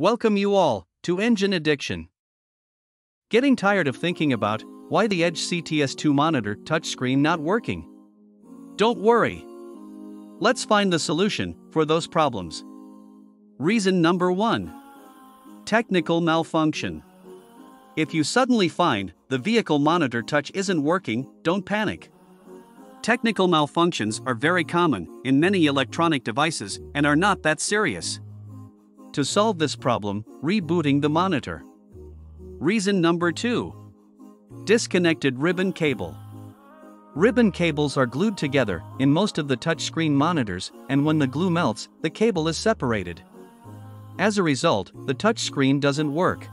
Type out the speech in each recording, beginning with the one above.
Welcome you all to Engine Addiction. Getting tired of thinking about why the Edge CTS2 monitor touchscreen not working? Don't worry. Let's find the solution for those problems. Reason number 1 Technical malfunction. If you suddenly find the vehicle monitor touch isn't working, don't panic. Technical malfunctions are very common in many electronic devices and are not that serious. To solve this problem, rebooting the monitor. Reason number 2 Disconnected ribbon cable. Ribbon cables are glued together in most of the touchscreen monitors, and when the glue melts, the cable is separated. As a result, the touchscreen doesn't work.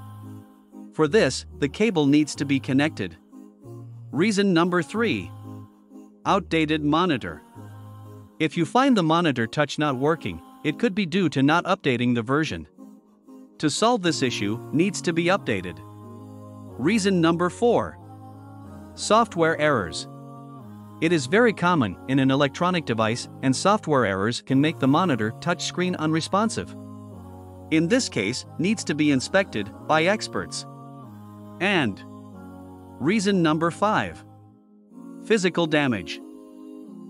For this, the cable needs to be connected. Reason number 3 Outdated monitor. If you find the monitor touch not working, it could be due to not updating the version. To solve this issue, needs to be updated. Reason number 4 Software errors. It is very common in an electronic device, and software errors can make the monitor touchscreen unresponsive. In this case, needs to be inspected by experts. And reason number 5 Physical damage.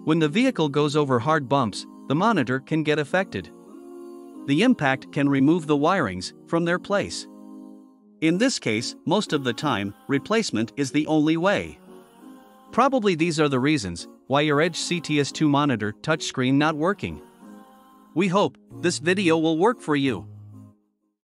When the vehicle goes over hard bumps, the monitor can get affected. The impact can remove the wirings from their place. In this case, most of the time, replacement is the only way. Probably these are the reasons why your Edge CTS2 monitor touchscreen not working. We hope this video will work for you.